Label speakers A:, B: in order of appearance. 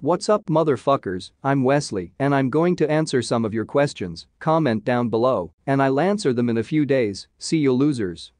A: What's up motherfuckers, I'm Wesley and I'm going to answer some of your questions, comment down below and I'll answer them in a few days, see you losers.